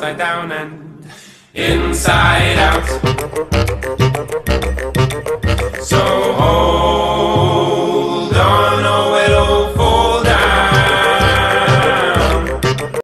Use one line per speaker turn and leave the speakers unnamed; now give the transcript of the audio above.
upside down and inside out.